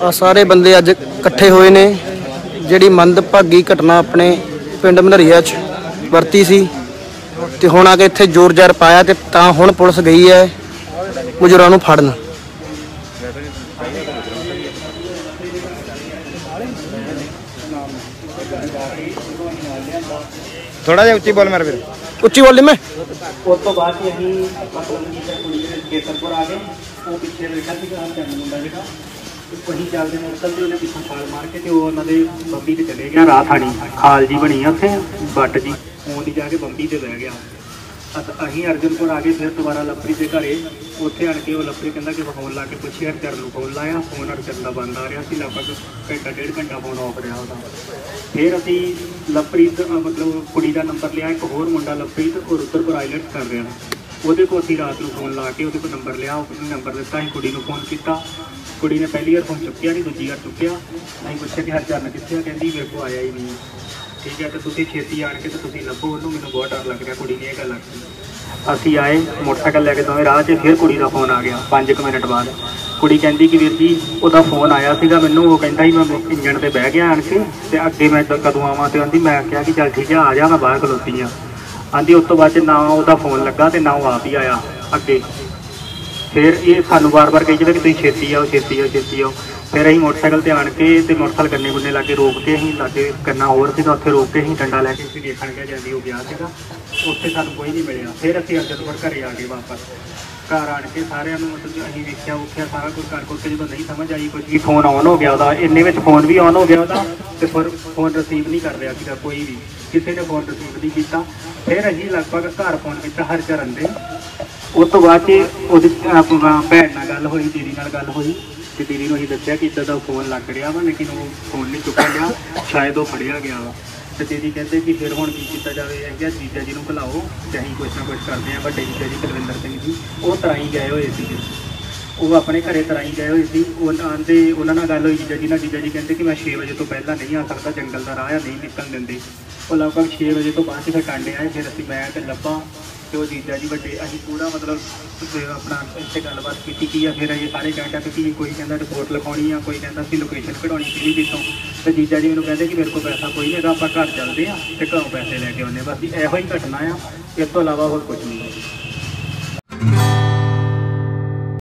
ਆ ਸਾਰੇ ਬੰਦੇ ਅੱਜ ਇਕੱਠੇ ਹੋਏ ਨੇ। ਜਿਹੜੀ ਮੰਦਭਾਗੀ ਘਟਨਾ ਆਪਣੇ ਪਿੰਡ ਮਨਰੀਆ 'ਚ ਵਰਤੀ ਸੀ ਤੇ ਹੁਣ ਆ ਕੇ ਇੱਥੇ ਜ਼ੋਰ ਜ਼ਾਰ ਪਾਇਆ ਤੇ ਤਾਂ ਹੁਣ ਪੁਲਿਸ ਗਈ ਹੈ ਮੁਜਰਾਂ ਨੂੰ ਫੜਨ। ਥੋੜਾ ਜਿਹਾ ਉੱਚੀ ਬੋਲ ਮੇਰੇ ਵੀਰ। ਉੱਚੀ ਬੋਲੀ ਮੈਂ। ਉਸ ਤੋਂ ਬਾਅਦ ਹੀ ਅਸੀਂ ਮਤਲਬ ਕਿ ਫਿਰ ਕੁੜੀ ਦੇ ਕੇਸਰਪੁਰ ਆ ਗਏ। ਉਹ ਪਿੱਛੇ ਬੈਠਾ ਸੀਗਾ ਚੰਨ ਮੁੰਡਾ ਜਿਹੜਾ ਵਹੀ ਚੱਲਦੇ ਮੋਟਰਸਾਈਕਲ ਤੇ, ਉਹਨੇ ਪਿੱਛੋਂ ਫਾਲ ਮਾਰ ਕੇ ਤੇ ਉਹ ਉਹਨਾਂ ਦੇ ਬੰਬੀ ਤੇ ਚਲੇ ਗਿਆ। ਰਾਤ ਆਣੀ ਖਾਲ ਜੀ ਬਣੀ ਆ ਉੱਥੇ, ਬੱਟ ਜੀ ਉਹਦੀ ਜਾ ਕੇ ਬੰਬੀ ਤੇ ਬਹਿ ਗਿਆ। ਅਸੀਂ ਅਰਜਨਪੁਰ ਆ ਕੇ ਫਿਰ ਦੁਬਾਰਾ ਲੱਪਰੀ ਦੇ ਘਰੇ, ਉੱਥੇ ਆਣ ਕੇ ਉਹ ਲੱਪਰੀ ਕਹਿੰਦਾ ਕਿ ਫੋਨ ਲਾ ਕੇ ਪੁੱਛਿਆ ਚਰਨ ਨੂੰ ਫੋਨ ਲਾਇਆ ਫੋਨ ਅਰਜਨ ਦਾ ਬੰਦ ਆ ਰਿਹਾ ਸੀ, ਲਗਭਗ ਘੰਟਾ, ਡੇਢ ਘੰਟਾ ਫੋਨ ਆਫ ਰਿਹਾ ਉਹਦਾ। ਫਿਰ ਅਸੀਂ ਲਵਪ੍ਰੀਤ, ਅਹ ਮਤਲਬ ਕੁੜੀ ਦਾ ਨੰਬਰ ਲਿਆ, ਇੱਕ ਹੋਰ ਮੁੰਡਾ ਲਵਪ੍ਰੀਤ ਉਹ ਰੁੱਤਰਪੁਰ ਆਈਲੈਟਸ ਕਰ ਰਿਹਾ। ਉਹਦੇ ਕੋਲ ਅਸੀਂ ਰਾਤ ਨੂੰ ਫੋਨ ਲਾ ਕੇ ਉਹਦੇ ਕੋਲ ਨੰਬਰ ਲਿਆ, ਉਹਨੇ ਨੰਬਰ ਦਿੱਤਾ, ਅਸੀਂ ਕੁੜੀ ਨੂੰ ਫੋਨ ਕੀਤਾ। ਕੁੜੀ ਨੇ ਪਹਿਲੀ ਵਾਰ ਫੋਨ ਚੁੱਕਿਆ ਨਹੀਂ ਦੂਜੀ ਵਾਰ ਚੁੱਕਿਆ। ਨਹੀਂ ਪੁੱਛਿਆ ਕਿ ਹਰਚਰਨ ਕਿੱਥੇ ਆ? ਕਹਿੰਦੀ ਮੇਰੇ ਕੋਲ ਆਇਆ ਹੀ ਨਹੀਂ। ਠੀਕ ਹੈ, ਤੇ ਤੁਸੀਂ ਛੇਤੀ ਆਣ ਕੇ ਤੇ ਤੁਸੀਂ ਲੱਭੋ ਉਹਨੂੰ। ਮੈਨੂੰ ਬਹੁਤ ਡਰ ਲੱਗ ਰਿਹਾ ਕੁੜੀ ਨੇ ਇਹ ਗੱਲ ਆਖੀ ਅਸੀਂ ਆਏ, ਮੋਟਰਸਾਈਕਲ ਲੈ ਕੇ ਦੋਵੇਂ ਰਾਹ 'ਚ, ਫਿਰ ਕੁੜੀ ਦਾ ਫੋਨ ਆ ਗਿਆ 5 ਮਿੰਟ ਬਾਅਦ। ਕੁੜੀ ਕਹਿੰਦੀ ਕਿ ਵੀਰ ਜੀ, ਉਹਦਾ ਫੋਨ ਆਇਆ ਸੀਗਾ ਮੈਨੂੰ, ਉਹ ਕਹਿੰਦਾ ਸੀ, ਮੈਂ ਇੰਜਣ ਤੇ ਬਹਿ ਗਿਆ ਆਣ ਕੇ, ਤੇ ਅੱਗੇ ਮੈਂ ਕਦੋਂ ਆਵਾਂ? ਤੇ ਆਂਦੀ, ਮੈਂ ਕਿਹਾ ਕਿ ਚੱਲ ਠੀਕ ਆ ਆ ਜਾ, ਮੈਂ ਬਾਹਰ ਖਲੋਤੀ ਆ। ਆਂਦੀ, ਉਸ ਤੋਂ ਬਾਅਦ 'ਚ ਨਾ ਉਹਦਾ ਫੋਨ ਲੱਗਾ ਤੇ ਨਾ ਉਹ ਆਪ ਹੀ ਆਇਆ ਅੱਗੇ। ਫਿਰ ਇਹ ਸਾਨੂੰ ਵਾਰ-ਵਾਰ ਕਹੀ ਜਾਂਦੇ ਕਿ ਤੁਸੀਂ ਛੇਤੀ ਆਓ ਛੇਤੀ ਆਓ ਛੇਤੀ ਆਓ। ਫਿਰ ਅਸੀਂ ਮੋਟਰਸਾਈਕਲ ਤੇ ਆਣ ਕੇ ਤੇ ਮੋਟਰਸਾਈਕਲ ਕੰਨੇ ਗੁੰਨੇ ਲਾ ਕੇ ਰੋਕ ਕੇ ਅਸੀਂ ਲਾਗੇ ਕੰਨਾ ਹੋਰ ਸੀਗਾ, ਉੱਥੇ ਰੋਕ ਕੇ ਅਸੀਂ ਡੰਡਾ ਲੈ ਕੇ ਅਸੀਂ ਦੇਖਣ ਗਿਆ ਜਾਂਦੀ ਉਹ ਗਿਆ ਸੀਗਾ। ਉੱਥੇ ਸਾਨੂੰ ਕੋਈ ਨਹੀਂ ਮਿਲਿਆ। ਫਿਰ ਅਸੀਂ ਅੱਜ ਤੋਂ ਘਰੇ ਆ ਗਏ ਵਾਪਸ। ਘਰ ਆਣ ਕੇ ਸਾਰਿਆਂ ਨੂੰ ਮਤਲਬ ਕਿ ਅਸੀਂ ਵੇਖਿਆ ਉੱਥੇ ਸਾਰਾ ਕੁਝ ਕਰ ਕਰਕੇ ਜਦੋਂ ਨਹੀਂ ਸਮਝ ਆਈ ਕੁਝ ਵੀ। ਫੋਨ ਆਨ ਹੋ ਗਿਆ ਉਹਦਾ। ਇੰਨੇ ਵਿੱਚ ਫੋਨ ਵੀ ਆਨ ਹੋ ਗਿਆ ਉਹਦਾ ਤੇ ਫਿਰ ਫੋਨ ਰਿਸੀਵ ਨਹੀਂ ਕਰ ਰਿਹਾ ਸੀਗਾ ਕੋਈ ਵੀ। ਕਿਸੇ ਨੇ ਫੋਨ ਰਿਸੀਵ ਨਹੀਂ ਕੀਤਾ। ਫਿਰ ਅਸੀਂ ਲਗਭਗ ਘਰ ਫੋਨ ਕੀਤਾ ਹਰ ਚਰਨ ਦੇ। ਉਸ ਤੋਂ ਬਾਅਦ 'ਚ ਉਹਦੀ ਆਪਣਾ ਭੈਣ ਨਾਲ ਗੱਲ ਹੋਈ, ਦੀਦੀ ਨਾਲ ਗੱਲ ਹੋਈ ਤੇ ਦੀਦੀ ਨੂੰ ਅਸੀਂ ਦੱਸਿਆ ਕਿ ਇੱਦਾਂ ਦਾ ਫੋਨ ਲੱਗ ਰਿਹਾ ਵਾ, ਲੇਕਿਨ ਉਹ ਫੋਨ ਨਹੀਂ ਚੁੱਕਿਆ ਗਿਆ, ਸ਼ਾਇਦ ਉਹ ਫੜਿਆ ਗਿਆ ਵਾ। ਤੇ ਦੀਦੀ ਕਹਿੰਦੇ ਕਿ ਫਿਰ ਹੁਣ ਕੀ ਕੀਤਾ ਜਾਵੇ ਇਹ ਕਿਹਾ ਜੀਜਾ ਜੀ ਨੂੰ ਬੁਲਾਓ ਤੇ ਅਸੀਂ ਕੁਛ ਨਾ ਕੁਛ ਕਰਦੇ ਆ ਵੱਡੇ ਜੀਜਾ ਜੀ ਕੁਲਵਿੰਦਰ ਸਿੰਘ ਜੀ, ਉਹ ਤਰਾਈ ਗਏ ਹੋਏ ਸੀ। ਉਹ ਆਪਣੇ ਘਰੇ ਤਰਾਈ ਗਏ ਹੋਏ ਸੀ। ਉਹ ਆਂਦੇ, ਉਹਨਾਂ ਨਾਲ ਗੱਲ ਹੋਈ, ਜੀਜਾ ਜੀ ਨਾਲ, ਜੀਜਾ ਜੀ ਕਹਿੰਦੇ ਕਿ ਮੈਂ 6 ਵਜੇ ਤੋਂ ਪਹਿਲਾਂ ਨਹੀਂ ਆ ਸਕਦਾ, ਜੰਗਲ ਦਾ ਰਾਹ ਆ, ਨਹੀਂ ਨਿਕਲਣ ਦਿੰਦੇ। ਉਹ ਲਗਭਗ 6 ਵਜੇ ਤੋਂ ਬਾਅਦ 'ਚ ਫਿਰ ਟਾਂਡੇ ਆਏ, ਫਿਰ ਅਸੀਂ ਮੈਂ ਤੇ ਲੱਭਾ। ਤੇ ਉਹ ਜੀਜਾ ਜੀ, ਵੱਡੇ ਅਸੀਂ ਪੂਰਾ ਮਤਲਬ ਤੇ ਆਪਣਾ ਇੱਥੇ ਗੱਲਬਾਤ ਕੀਤੀ ਕੀ ਆ ਫਿਰ ਇਹ ਸਾਰੇ ਕਹਿੰਦਾ ਕਿ ਕੋਈ ਕਹਿੰਦਾ ਰਿਪੋਰਟ ਲਿਖਾਉਣੀ ਆ, ਕੋਈ ਕਹਿੰਦਾ ਅਸੀਂ ਲੋਕੇਸ਼ਨ ਕਢਾਉਣੀ ਕਿਹੜੀ ਦੀ ਤੋਂ ਤੇ ਜੀਜਾ ਜੀ ਮੈਨੂੰ ਕਹਿੰਦੇ ਕਿ ਮੇਰੇ ਕੋਲ ਪੈਸਾ ਕੋਈ ਨਹੀਂ ਹੈਗਾ, ਆਪਾਂ ਘਰ ਚੱਲਦੇ ਆ ਤੇ ਘਰੋਂ ਪੈਸੇ ਲੈ ਕੇ ਆਉਂਦੇ ਬਸ ਜੀ, ਇਹੋ ਹੀ ਘਟਨਾ ਆ। ਇਸ ਤੋਂ ਇਲਾਵਾ ਹੋਰ ਕੁਝ ਨਹੀਂ।